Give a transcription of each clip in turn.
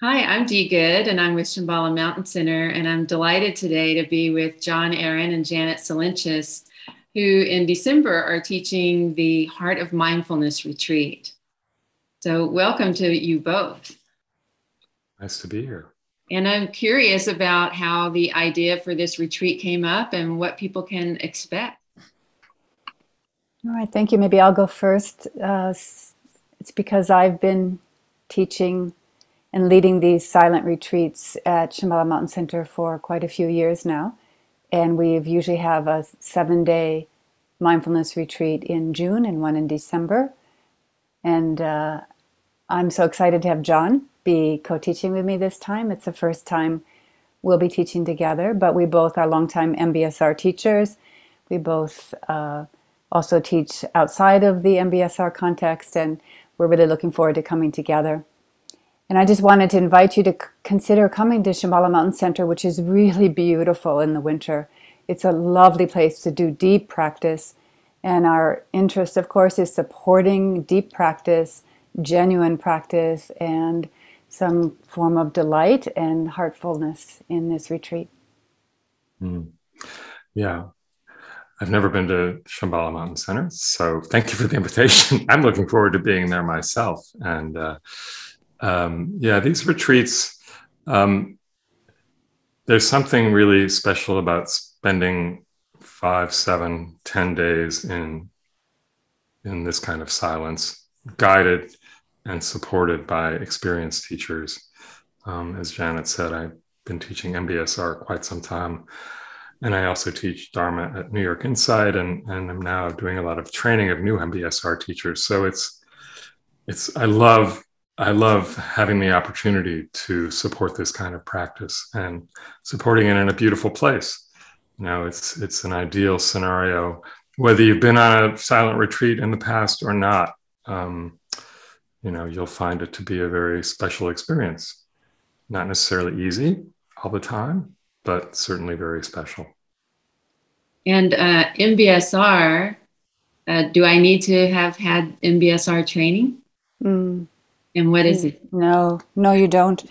Hi, I'm Dee Good, and I'm with Shambhala Mountain Center, and I'm delighted today to be with Jon Aaron and Janet Solyntjes, who in December are teaching the Heart of Mindfulness retreat. So, welcome to you both. Nice to be here. And I'm curious about how the idea for this retreat came up and what people can expect. All right, thank you. Maybe I'll go first. Uh, it's because I've been teaching and leading these silent retreats at Shambhala Mountain Center for quite a few years now. And we usually have a seven day mindfulness retreat in June and one in December. And uh, I'm so excited to have Jon be co teaching with me this time. It's the first time we'll be teaching together, but we both are longtime MBSR teachers. We both uh, also teach outside of the MBSR context, and we're really looking forward to coming together. And I just wanted to invite you to consider coming to Shambhala Mountain Center, which is really beautiful in the winter. It's a lovely place to do deep practice. And our interest, of course, is supporting deep practice, genuine practice, and some form of delight and heartfulness in this retreat. Mm. Yeah. I've never been to Shambhala Mountain Center, so thank you for the invitation. I'm looking forward to being there myself. And uh, um, yeah, these retreats, um, there's something really special about spending five, seven, ten days in in this kind of silence, guided and supported by experienced teachers. Um, as Janet said, I've been teaching MBSR quite some time. And I also teach Dharma at New York Insight, and, and I'm now doing a lot of training of new MBSR teachers. So it's it's I love I love having the opportunity to support this kind of practice and supporting it in a beautiful place. You know, it's it's an ideal scenario, whether you've been on a silent retreat in the past or not. Um, you know, you'll find it to be a very special experience. Not necessarily easy all the time, but certainly very special. And uh, MBSR, uh, do I need to have had MBSR training? Mm. And what is it? No, no, you don't.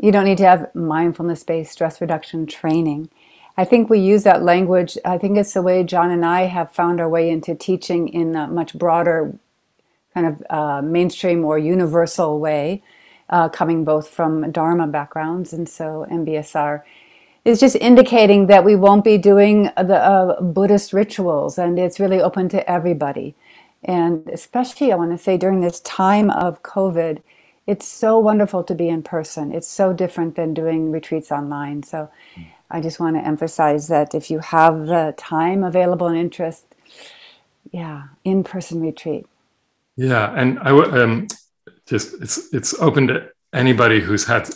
You don't need to have mindfulness based stress reduction training. I think we use that language. I think it's the way Jon and I have found our way into teaching in a much broader, kind of uh, mainstream or universal way, uh, coming both from Dharma backgrounds. And so MBSR is just indicating that we won't be doing the uh, Buddhist rituals and it's really open to everybody. And especially, I want to say, during this time of COVID, it's so wonderful to be in person. It's so different than doing retreats online. So I just want to emphasize that if you have the time available and interest, yeah, in person retreat. Yeah. And I would um, just, it's, it's open to anybody who's had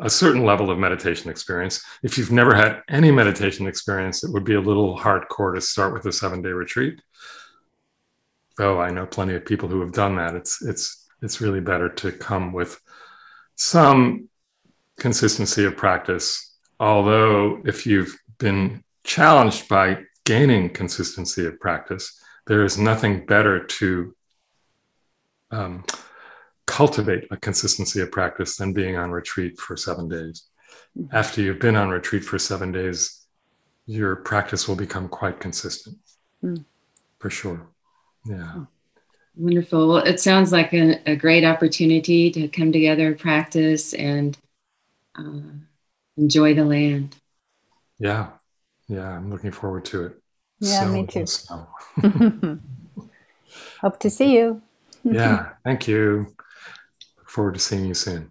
a certain level of meditation experience. If you've never had any meditation experience, it would be a little hardcore to start with a seven day retreat oh, I know plenty of people who have done that. It's it's it's really better to come with some consistency of practice. Although if you've been challenged by gaining consistency of practice, there is nothing better to um, cultivate a consistency of practice than being on retreat for seven days. Mm-hmm. After you've been on retreat for seven days, your practice will become quite consistent, mm. for sure. Yeah. Wonderful. It sounds like a, a, great opportunity to come together, practice, and uh, enjoy the land. Yeah. Yeah. I'm looking forward to it. Yeah, so me too. Hope to see you. yeah. Thank you. Look forward to seeing you soon.